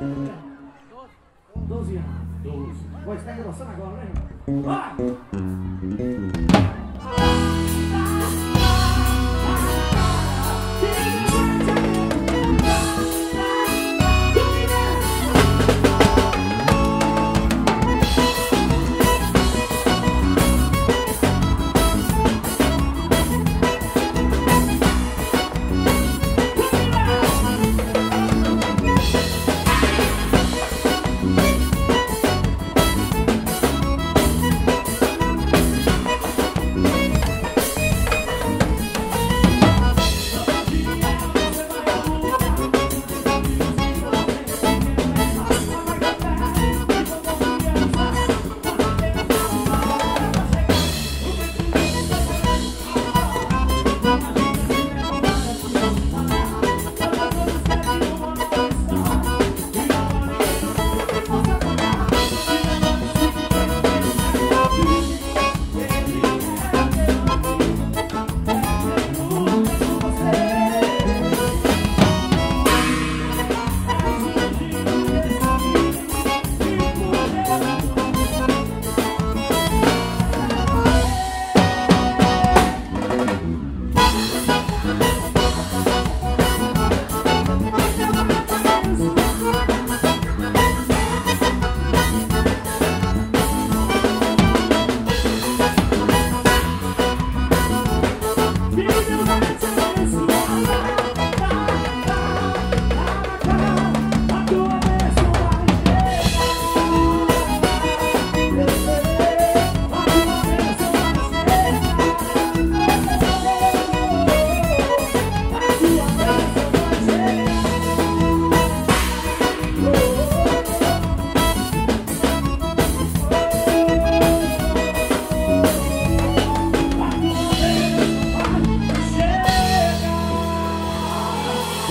12 anos. 12. Vai estar engrossando agora, né? Vai!